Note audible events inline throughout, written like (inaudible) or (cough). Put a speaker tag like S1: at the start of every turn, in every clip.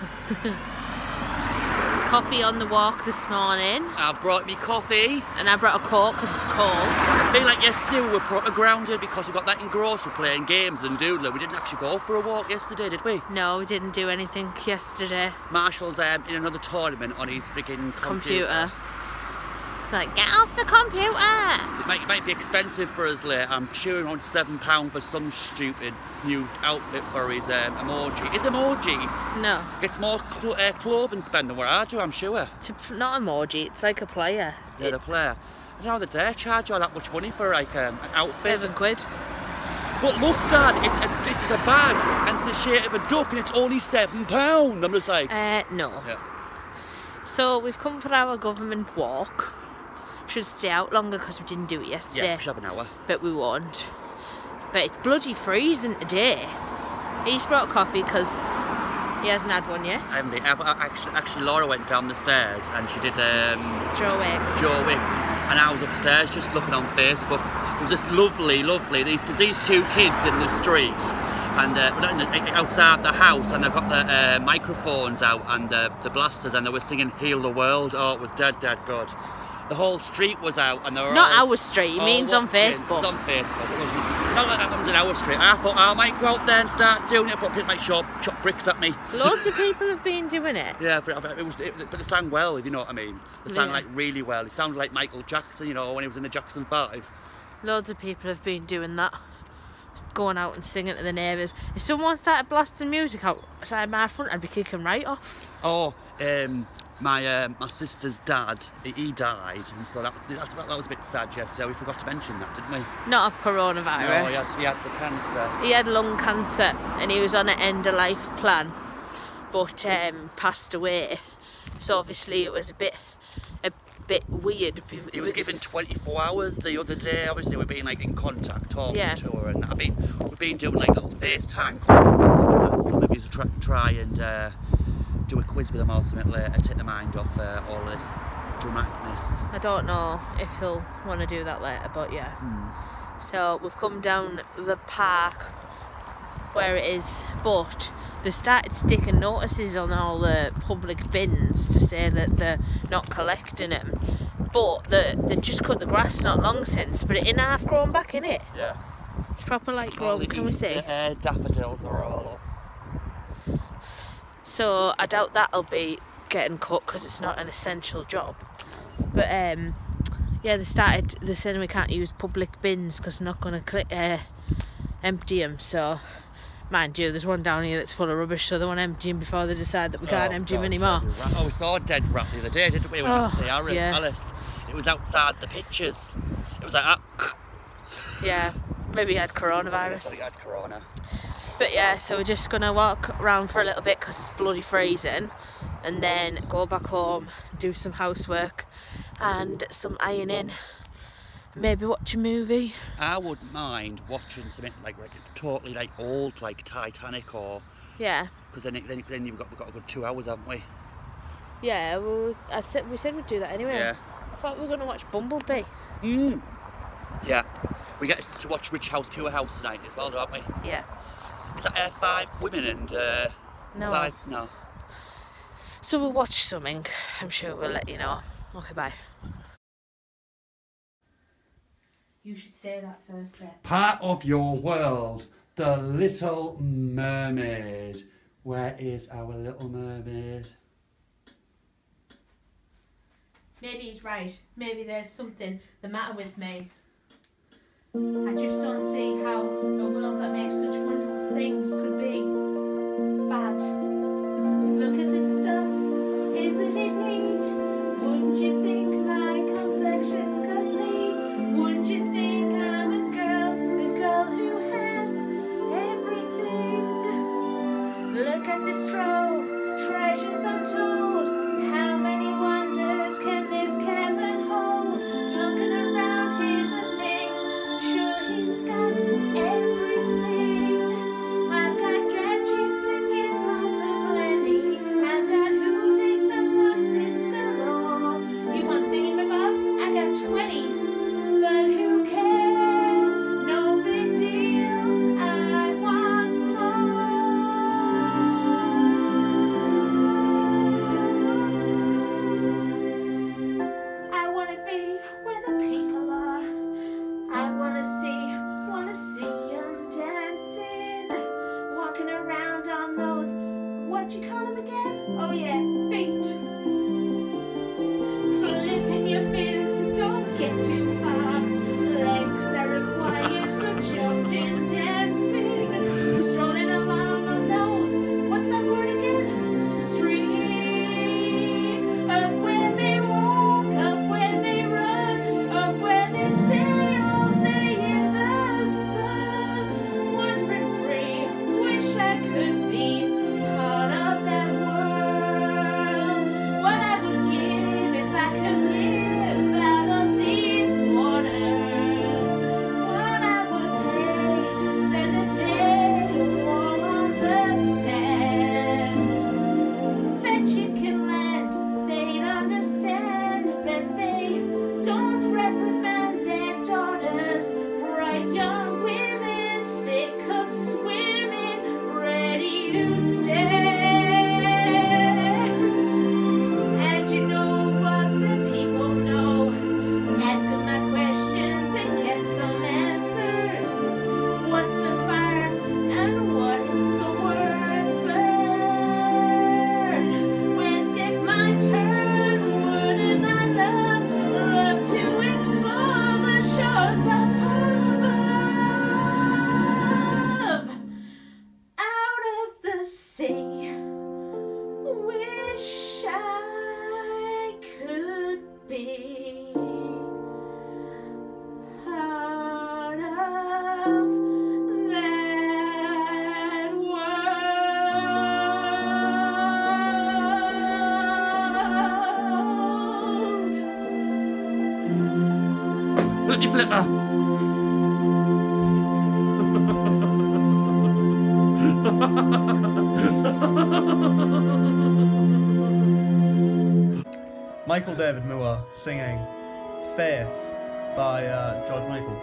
S1: (laughs) Coffee on the walk this morning,
S2: I brought me coffee.
S1: and I brought a coat because it's cold.
S2: I feel like yesterday we were proper grounded because we got that engrossed with playing games and doodling. We didn't actually go for a walk yesterday, did we?
S1: No, we didn't do anything yesterday.
S2: Marshall's um, in another tournament on his freaking computer.
S1: Computer. It's like, get off the computer!
S2: It might, it might be expensive for us later. I'm chewing on seven pound for some stupid new outfit for his um, emoji. His emoji
S1: No,
S2: It's more cl- uh, clothing spend than what I do. I'm sure.
S1: it's a, not emoji, it's like a player.
S2: Yeah,
S1: It-
S2: the player. I don't know how they dare charge all that much money for like um, an outfit.
S1: Seven quid.
S2: But look, Dad, it's a, it's a bag and it's the shape of a duck and it's only seven pound. I'm just like,
S1: Uh, no.
S2: yeah.
S1: So we've come for our government walk. Should stay out longer because we didn't do it yesterday,
S2: Yeah, we should have an hour.
S1: but we won't. But it's bloody freezing today. He's brought coffee because he hasn't had one yet.
S2: I haven't been. Actually, actually, Laura went down the stairs and she did um,
S1: Joe Wicks.
S2: Joe Wicks, and I was upstairs just looking on Facebook. It was just lovely, lovely. These there's these two kids in the street, and uh, well, not in the- outside the house, and they've got the uh, microphones out and uh, the blasters, and they were singing "Heal the World." Oh, it was dead, dead good. The whole street was out, and they were
S1: Not
S2: all,
S1: our street,
S2: it
S1: means on
S2: Facebook. It was on Facebook. It wasn't. Not that comes in our street. I thought I might go out there and start doing it, but people might shop, shop bricks at me.
S1: Loads of (laughs) people have been doing it.
S2: Yeah, but it was, it, but they sang well, if you know what I mean. They sang
S1: Yeah.
S2: like really well. It sounded like Michael Jackson, you know, when he was in the Jackson Five.
S1: Loads of people have been doing that. Going out and singing to the neighbours. If someone started blasting music outside my front, I'd be kicking right off.
S2: Oh, um, my uh, my sister's dad, he- died, and so that was, that, that was a bit sad yesterday. We forgot to mention that, didn't we?
S1: Not of coronavirus.
S2: No, he had, he had the cancer.
S1: He had lung cancer and he was on an end of life plan, but um, passed away. So obviously it was a bit, a bit weird.
S2: He was given 24 hours the other day. Obviously, we've been like in contact talking
S1: Yeah.
S2: to her, and I mean, we've been doing like little FaceTime calls. So maybe try, try and uh, do a quiz with him or something later, take the mind off uh, all this dramaticness.
S1: I don't know if he'll want to do that later, but yeah. So we've come down the park where it is, but they started sticking notices on all the public bins to say that they're not collecting them. But they, they just cut the grass not long since, but it in half grown back in it.
S2: Yeah.
S1: It's proper like grown. Can we see?
S2: Uh, daffodils are all up.
S1: So I doubt that'll be getting cut because it's not an essential job. But um, yeah, they started. They said we can't use public bins because they're not going to uh, empty them. So, mind you, there's one down here that's full of rubbish. So they want to empty them before they decide that we can't
S2: Oh,
S1: empty them
S2: God,
S1: anymore.
S2: Oh, we saw a dead rat the other day, didn't we? When
S1: Oh,
S2: we see Aaron,
S1: yeah.
S2: Alice. It was outside the pictures. It was like that.
S1: Yeah, maybe he had
S2: I
S1: coronavirus.
S2: thought he had corona.
S1: But yeah, so we're just gonna walk around for a little bit because it's bloody freezing, and then go back home, do some housework, and some ironing. Maybe watch a movie.
S2: I wouldn't mind watching something like, like totally like old, like Titanic, or
S1: Yeah,
S2: because then, it- then, then you've got we've got a good two hours, haven't we?
S1: yeah. Well, I said we said we'd do that anyway.
S2: Yeah.
S1: I thought we were gonna watch Bumblebee.
S2: Mm. Yeah. We get to watch Rich House, Poor House tonight as well, don't we?
S1: Yeah.
S2: Is that uh, five women and uh,
S1: No.
S2: five? No.
S1: So we'll watch something. I'm sure we'll let you know. Okay, bye. You should say that first bit.
S3: Part of your world, the Little Mermaid. Where is our Little Mermaid?
S1: Maybe he's right. Maybe there's something the matter with me. I just don't see how a world that makes such wonderful things could be bad. Look at this stuff, isn't it neat? Wouldn't you think my complexion's
S4: Michael David Moore singing Faith by uh, George Michael.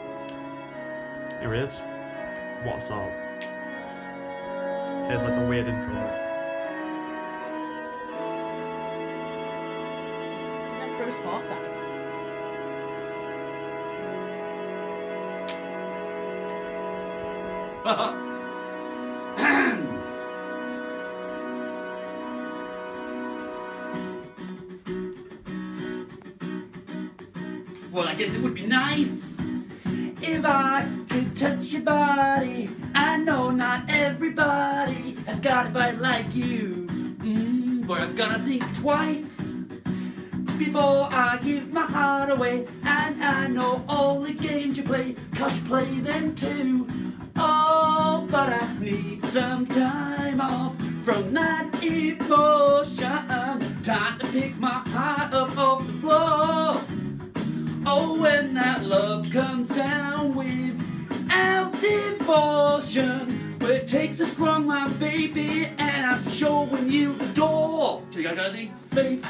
S3: Here it is. What a song.
S4: Here's like the weird intro.
S1: Bruce Forsyth.
S2: Well, (laughs) I it would be nice if I could touch your body. I know not everybody has got a body like you, mm, but I've gotta think twice before I give my heart away. And I know all the games you play, cause you play them too. Oh, but I need some time off from that emotion. Time to pick my heart up off the floor. Oh, when that love comes down without devotion, well, it takes a strong mind, baby, and I'm showing you the door. So you gotta think faith.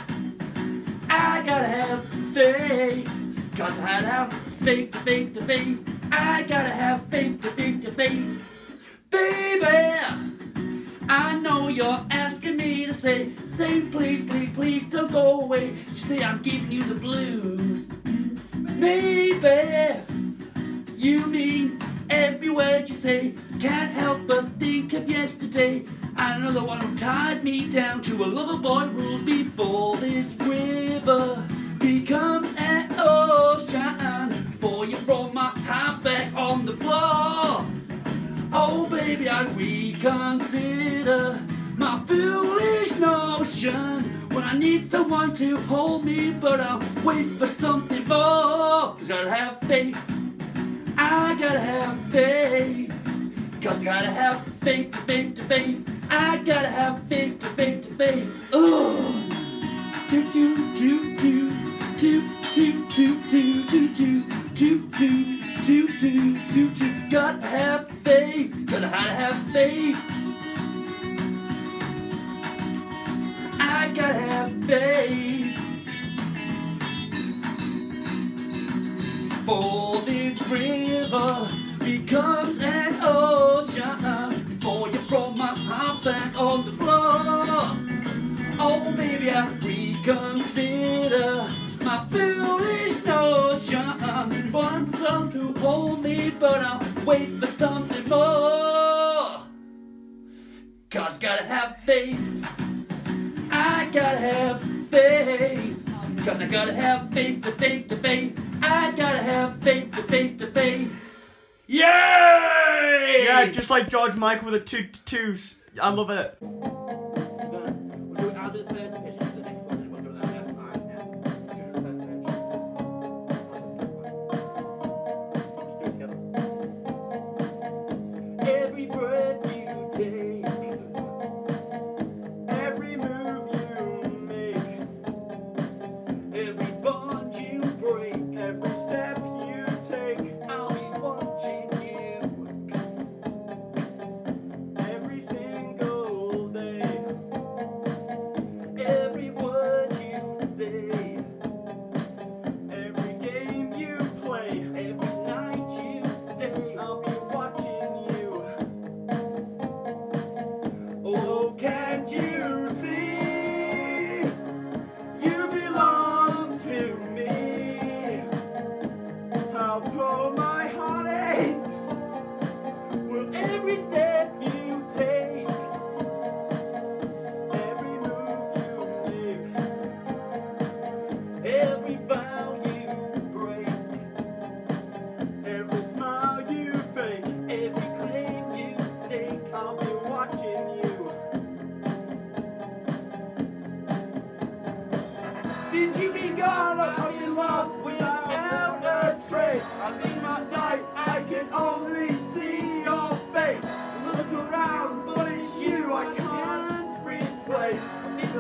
S2: I gotta have faith. Gotta have faith to faith to faith. I gotta have faith to faith to faith. Baby, I know you're asking me to say, say please, please, please don't go away. You say I'm giving you the blues. Maybe you mean every word you say. Can't help but think of yesterday. And Another one who tied me down to a lover boy rule before this river becomes an ocean. Before you brought my heart back on the floor. Oh, baby, I reconsider my foolish notion I need someone to hold me, but I'll wait for something more. Cause gotta have faith. I gotta have faith. Cause gotta have faith to faith to faith. I gotta have faith to faith to faith. Ugh. Do do do do do do do do do do do do do do do do gotta have faith gotta have faith I gotta have faith for this river becomes an ocean before you throw my heart back on the floor Oh baby, I reconsider my foolish notion. Want some to hold me, but I'll wait for something more. God's gotta have faith. I gotta have faith. Cause I gotta have faith to faith to faith. I gotta have faith to faith to faith. Yay!
S4: Yeah, just like George Michael with the two twos. I love it.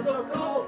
S5: So cold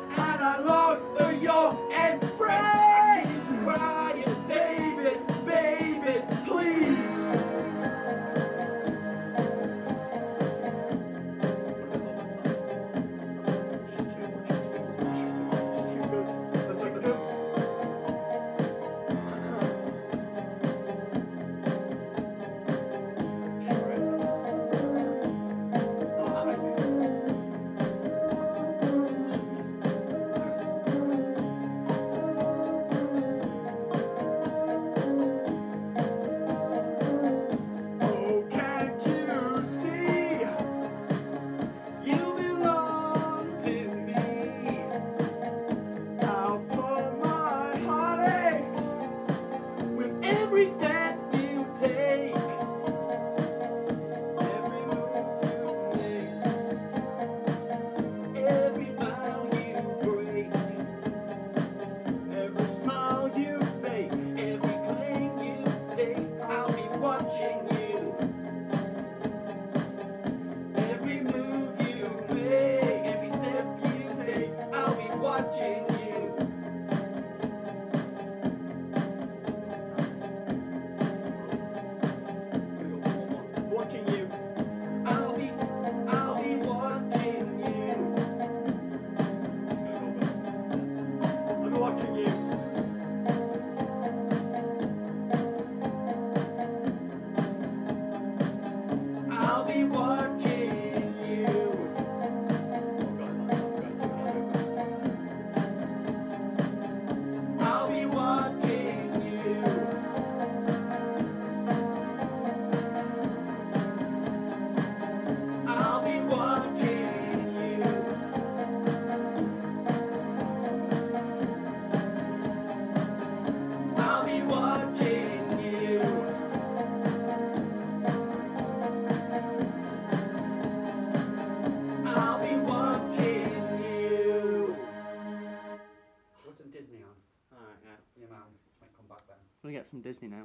S3: come back.
S2: We'll get some Disney now.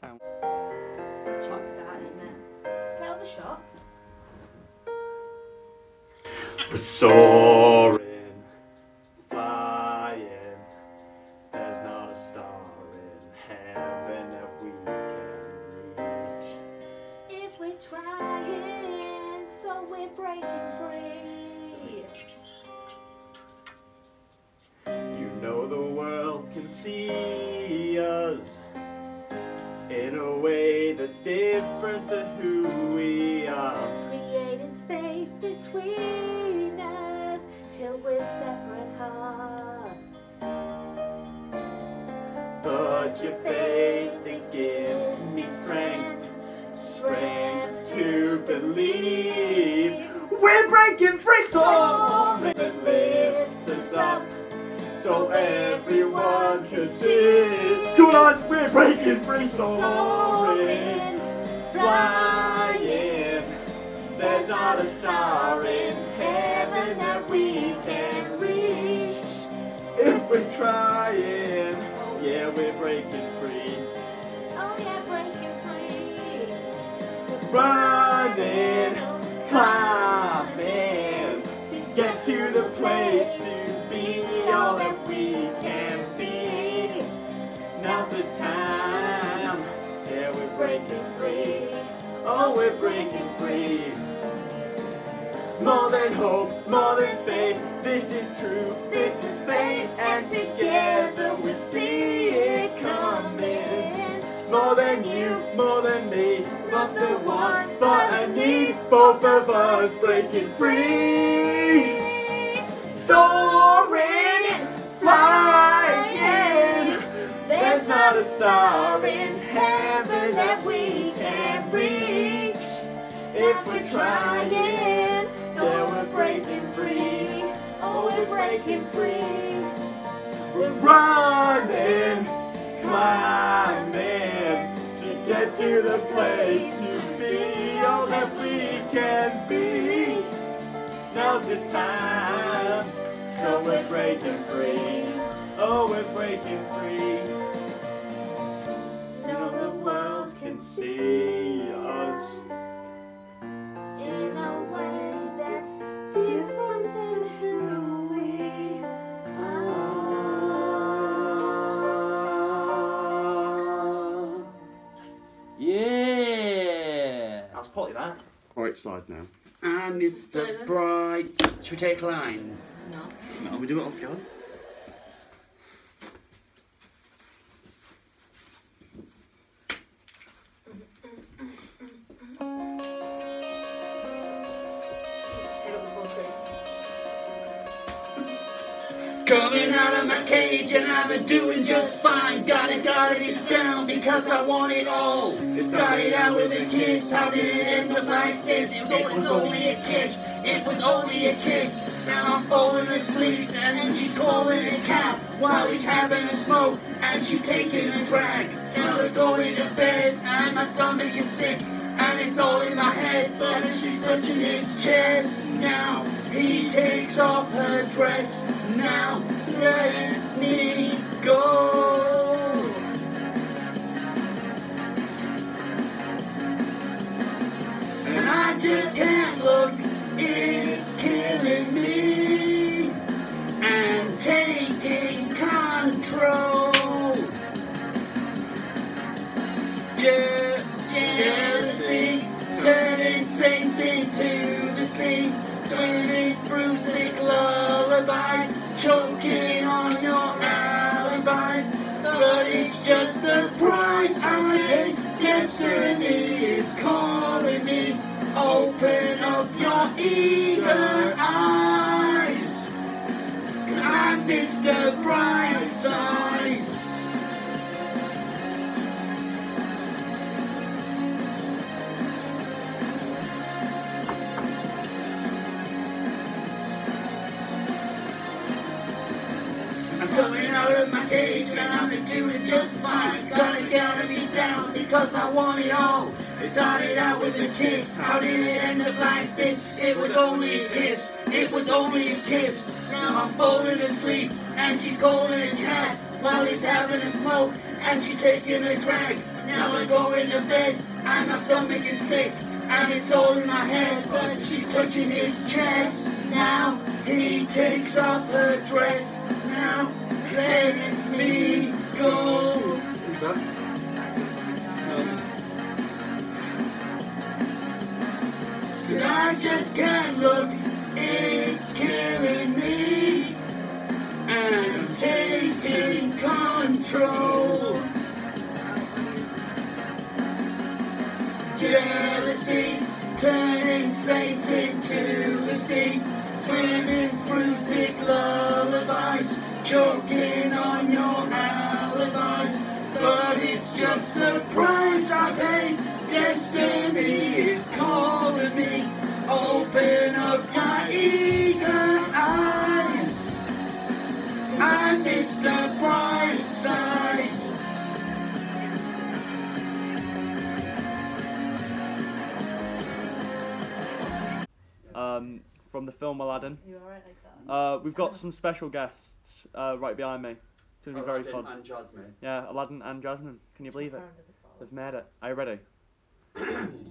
S2: Sound.
S1: It's shot start, isn't it? Get out the shot.
S5: Soaring,
S1: We're breaking free,
S5: soaring that lifts us up, so everyone can see. Come on, us, we're breaking free, soaring, flying. There's not a star in heaven that we can reach. If we're trying, yeah, we're breaking free.
S1: Oh yeah, breaking free.
S5: Running, climbing, breaking free. Oh, we're breaking free. More than hope, more than faith, this is true, this is fate, and together we see it coming. More than you, more than me, not the one, but I need both of us breaking free. Soaring, flying, there's not a star in heaven that we can reach. If we're trying, yeah, we're breaking free. Oh, we're breaking free. We're running, climbing to get to the place to be all that we can be. Now's the time, so we're breaking free. Oh, we're breaking free. us in a way that's
S6: different than who we are. Yeah, that's potty that. Right side now.
S2: Ah, Mr. Bright. Should we take lines?
S1: No.
S6: No, we do it all together.
S2: Because I want it all. It started out with a kiss. How did it end up like this? It was only a kiss. It was only a kiss. Now I'm falling asleep and then she's calling a cab while he's having a smoke and she's taking a drag. Now going to bed and my stomach is sick and it's all in my head and she's touching his chest. Now he takes off her dress. Now let me go. I just can't look, it's killing me. And taking control. Je- jealousy, turning saints into the sea. Swimming through sick lullabies, Open up your eager eyes. Cause I'm Mr. Brightside. I'm coming out of my cage and I've been doing just fine. Gotta gotta be down because I want it all. Started out with a kiss. How did it end up like this? It was only a kiss. It was only a kiss. Now I'm falling asleep and she's calling a cab while he's having a smoke and she's taking a drag. Now I go in the bed and my stomach is sick and it's all in my head. But she's touching his chest. Now he takes off her dress. Now let me go.
S6: Who's that?
S2: I just can't look, it's killing me. And taking control. Jealousy, turning saints into the sea. Swimming through sick lullabies, choking on your alibis. But it's just the price Open up my eager eyes. I'm Mr. Brightside.
S5: Um, from the film Aladdin.
S1: You alright like that?
S5: Uh, we've got some special guests uh, right behind me. It's going to be very fun.
S2: And Jasmine.
S5: Yeah, Aladdin and Jasmine. Can you believe it?
S1: Crown doesn't fall.
S5: They've made it. (coughs) Are you ready?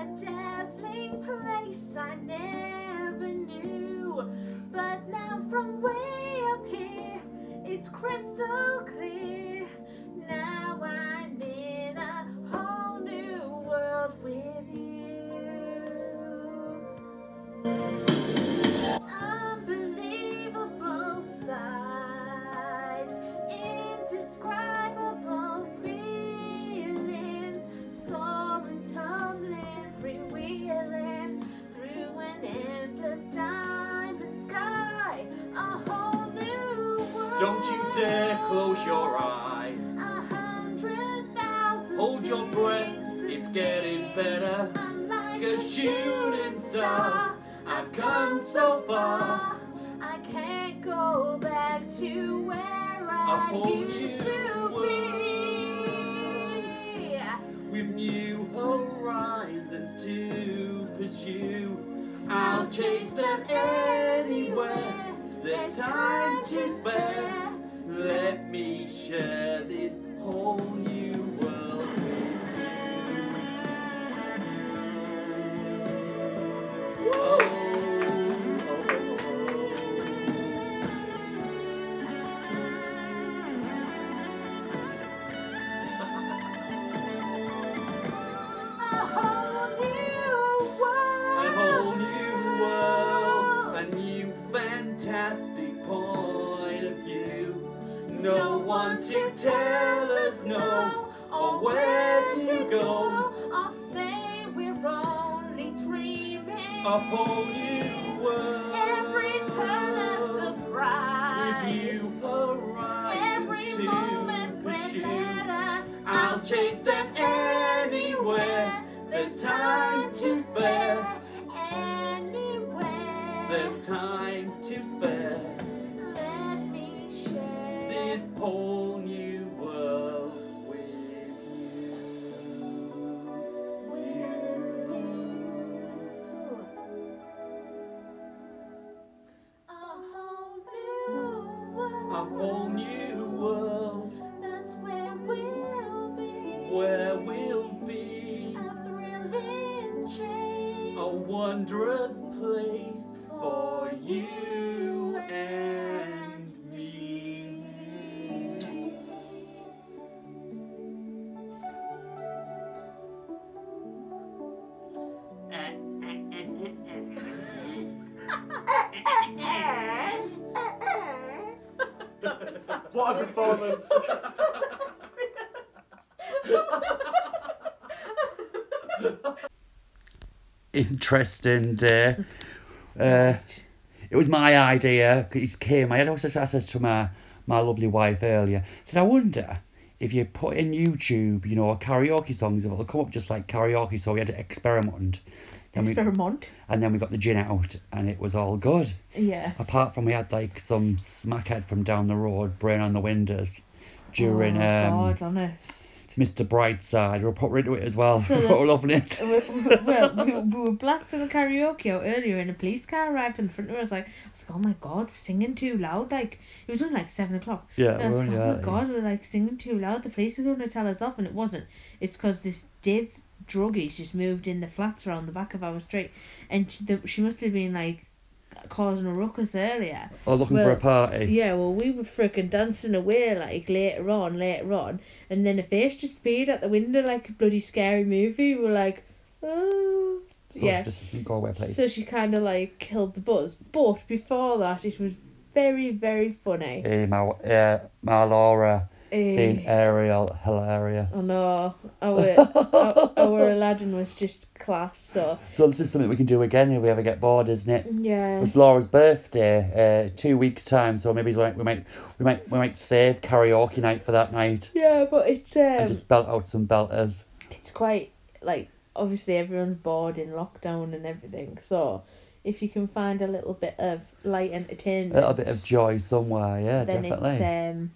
S1: a dazzling place I never knew. But now from way up here, it's crystal clear.
S2: Your breath, it's getting better.
S1: I'm like
S2: A shooting star, I've come so far.
S1: I can't go back to where I used to be.
S2: With new horizons to pursue, I'll chase them anywhere. There's time to spare. Let me share this whole
S1: A
S2: where
S1: we'll be A thrilling chase.
S2: a wondrous place for you and me. (laughs)
S4: What a performance! (laughs)
S2: Interesting day. Uh, it was my idea. It came. I had also I said to my my lovely wife earlier. I said I wonder if you put in YouTube, you know, karaoke songs, it'll come up just like karaoke. So we had to experiment. And we,
S1: Experiment.
S2: and then we got the gin out, and it was all good.
S1: Yeah.
S2: Apart from we had like some smackhead from down the road brain on the windows during
S1: oh,
S2: um
S1: God, honest.
S2: Mr. Brightside. We'll put into it as well. (laughs)
S1: So
S2: We're loving it.
S1: We- we- well, we, we were blasting the karaoke out earlier, and a police car arrived in front of us. Like, I was like, "Oh my god, we're singing too loud!" Like, it was only like seven o'clock.
S2: Yeah,
S1: And I was like, "Oh my
S2: early.
S1: god, we're like singing too loud. The police are going to tell us off," and it wasn't. It's because this div druggies just moved in the flats around the back of our street, and she, the, she must have been like causing a ruckus earlier.
S2: Or looking for a party.
S1: Yeah, well, we were freaking dancing away like later on, later on, and then a face just appeared at the window like a bloody scary movie. We were like, oh.
S2: So
S1: yeah.
S2: she just didn't go away, please.
S1: So she kind of like killed the buzz. But before that, it was very, very funny.
S2: Eh, my, uh, my Laura being
S1: Eh,
S2: Ariel, hilarious.
S1: oh no, our, our, our (laughs) Aladdin was just class. So
S2: So this is something we can do again if we ever get bored, isn't it?
S1: yeah,
S2: It's Laura's birthday, uh, two weeks time. So maybe we might, we might, we might, we might save karaoke night for that night
S1: yeah, but it's um,
S2: and just belt out some belters.
S1: it's quite like obviously everyone's bored in lockdown and everything. So if you can find a little bit of light entertainment,
S2: A little bit of joy somewhere, yeah,
S1: then
S2: definitely.
S1: it's um,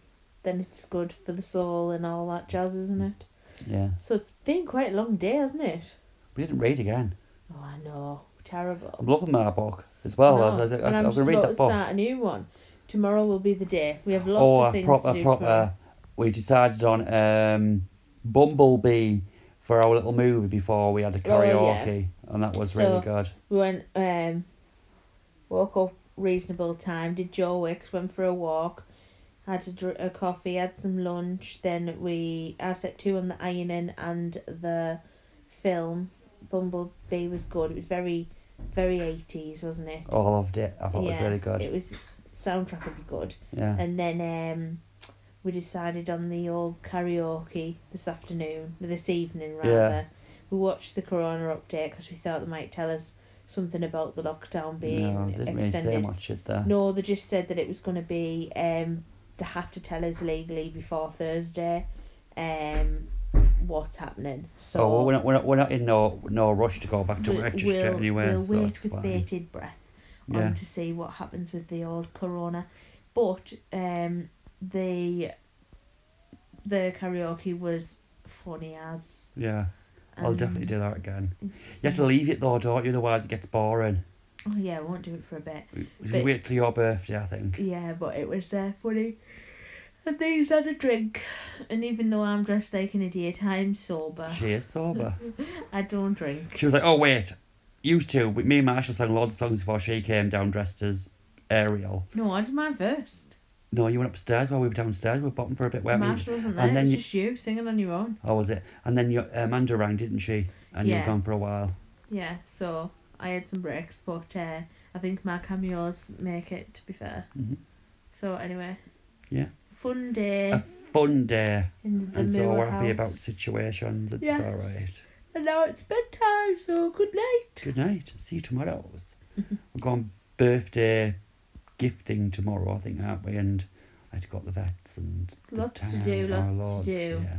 S1: then it's good for the soul and all that jazz, isn't it?
S2: Yeah,
S1: So it's been quite a long day, hasn't it?
S2: we didn't read again.
S1: Oh, I know, terrible.
S2: I'm loving my book as well. I,
S1: No,
S2: I, I, I'm
S1: I'm
S2: going to read that book.
S1: start a new one. Tomorrow will be the day. We have lots
S2: oh,
S1: of things
S2: proper,
S1: to do
S2: proper.
S1: tomorrow.
S2: We decided on um, Bumblebee for our little movie before we had the
S1: Oh, yeah.
S2: karaoke, and that was really
S1: So-
S2: good.
S1: We went, um, woke up reasonable time, did Joe Wicks, went for a walk, had a, dr- a coffee, had some lunch. Then we, I set two on the ironing and the film. Bumblebee was good. It was very, very 80s, wasn't it?
S2: Oh, I loved it. I thought it was really good.
S1: It was, soundtrack would be good.
S2: yeah.
S1: And then um, we decided on the old karaoke this afternoon, this evening rather.
S2: Yeah.
S1: We watched the Corona update because we thought they might tell us something about the lockdown being
S2: no, didn't really say
S1: extended.
S2: much at there.
S1: No, they just said that it was going to be um, they had to tell us legally before Thursday, um, what's happening. So
S2: oh, well, we're not, we're not, we're not in no no rush to go back to work just
S1: we'll,
S2: anyway.
S1: we'll
S2: so
S1: wait with bated breath
S2: Yeah.
S1: to see what happens with the old corona. But um, the the karaoke was funny ads.
S2: Yeah, I'll
S1: and-
S2: definitely do that again. You have to leave it though, don't you? Otherwise, it gets boring.
S1: Oh yeah, I won't do it for a bit. But-
S2: wait till your birthday, I think.
S1: Yeah, but it was uh, funny. And these had a drink, and even though I'm dressed like an idiot, I'm sober.
S2: She is sober. (laughs)
S1: I don't drink.
S2: She was like, "Oh wait, used to." Me and Marshall sang loads of songs before she came down dressed as Ariel.
S1: No, I did mine first.
S2: No, you went upstairs while we were downstairs. We were bottom for a bit, weren't we?
S1: Marshall wasn't
S2: and
S1: there. It
S2: then
S1: was
S2: you-
S1: just you singing on your own.
S2: Oh, was it? And then your Amanda rang, didn't she? And you
S1: Yeah.
S2: were gone for a while.
S1: Yeah, so I had some breaks, but uh, I think my cameos make it. To be fair.
S2: Mhm.
S1: So anyway.
S2: Yeah.
S1: Fun day
S2: A fun day,
S1: the
S2: and so we're happy
S1: house.
S2: about situations. It's
S1: Yeah.
S2: all right.
S1: And now it's bedtime, so good night.
S2: Good night. See you tomorrow. we're going birthday gifting tomorrow, I think, aren't we? And I had got the vets and the
S1: Lots to do, lots to do.
S2: Yeah.